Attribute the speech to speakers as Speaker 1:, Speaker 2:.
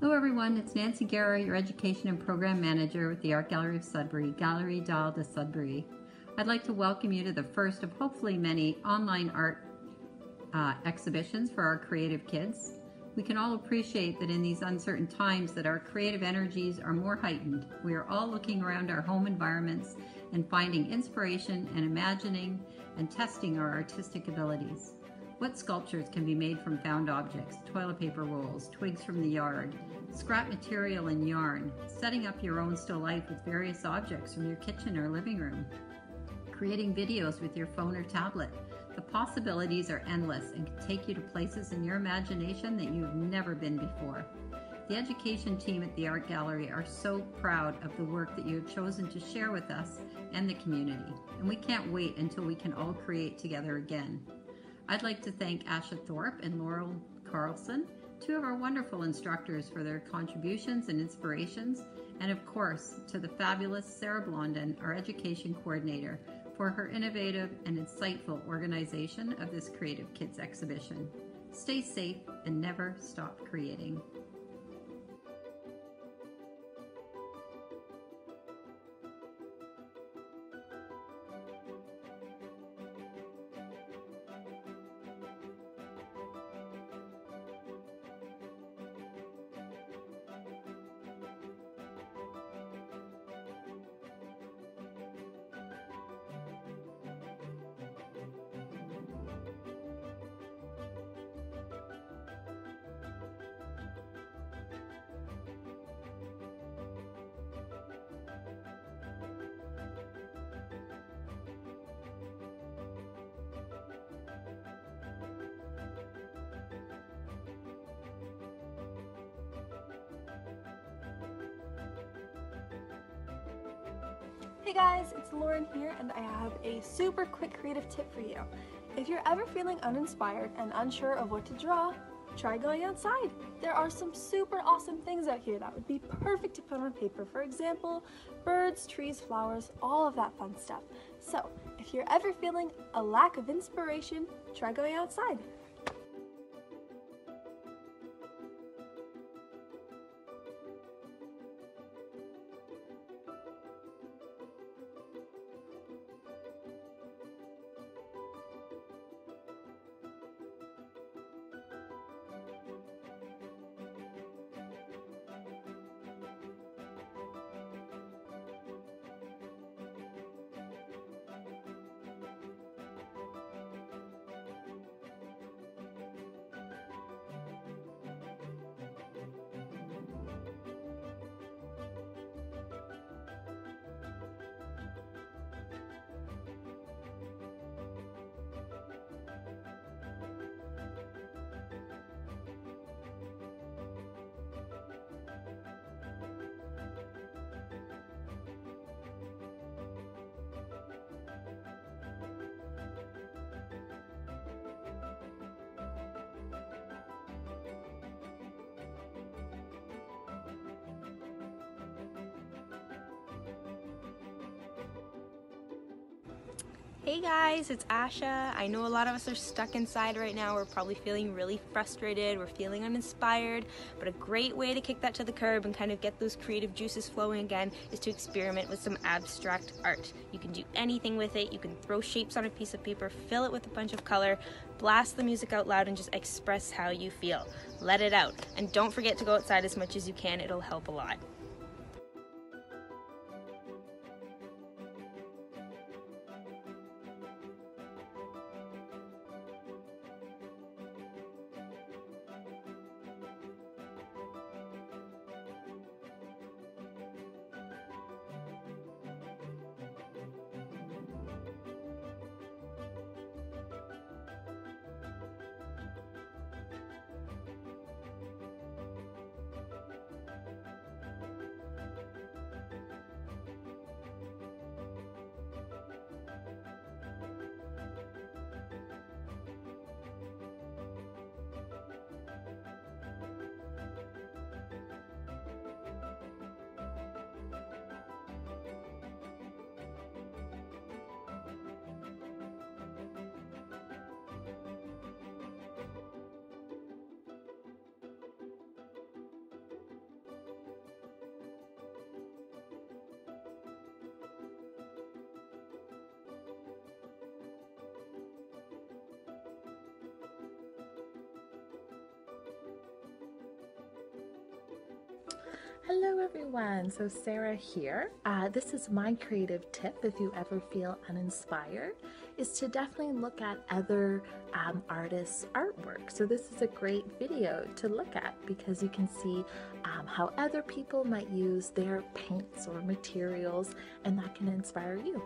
Speaker 1: Hello everyone, it's Nancy Guerra, your Education and Program Manager with the Art Gallery of Sudbury, Galerie d'Art de Sudbury. I'd like to welcome you to the first of hopefully many online art uh, exhibitions for our creative kids. We can all appreciate that in these uncertain times that our creative energies are more heightened. We are all looking around our home environments and finding inspiration and imagining and testing our artistic abilities. What sculptures can be made from found objects, toilet paper rolls, twigs from the yard, scrap material and yarn, setting up your own still life with various objects from your kitchen or living room, creating videos with your phone or tablet. The possibilities are endless and can take you to places in your imagination that you've never been before. The education team at the Art Gallery are so proud of the work that you have chosen to share with us and the community, and we can't wait until we can all create together again. I'd like to thank Asha Thorpe and Laurel Carlson, two of our wonderful instructors for their contributions and inspirations, and of course to the fabulous Sarah Blondin, our education coordinator, for her innovative and insightful organization of this Creative Kids exhibition. Stay safe and never stop creating.
Speaker 2: Hey guys, it's Lauren here and I have a super quick creative tip for you. If you're ever feeling uninspired and unsure of what to draw, try going outside. There are some super awesome things out here that would be perfect to put on paper. For example, birds, trees, flowers, all of that fun stuff. So if you're ever feeling a lack of inspiration, try going outside.
Speaker 3: Hey guys, it's Asha. I know a lot of us are stuck inside right now. We're probably feeling really frustrated. We're feeling uninspired. But a great way to kick that to the curb and kind of get those creative juices flowing again is to experiment with some abstract art. You can do anything with it. You can throw shapes on a piece of paper, fill it with a bunch of color, blast the music out loud, and just express how you feel. Let it out. And don't forget to go outside as much as you can. It'll help a lot.
Speaker 4: Hello everyone, so Sarah here. Uh, this is my creative tip if you ever feel uninspired, is to definitely look at other um, artists' artwork. So this is a great video to look at because you can see um, how other people might use their paints or materials and that can inspire you.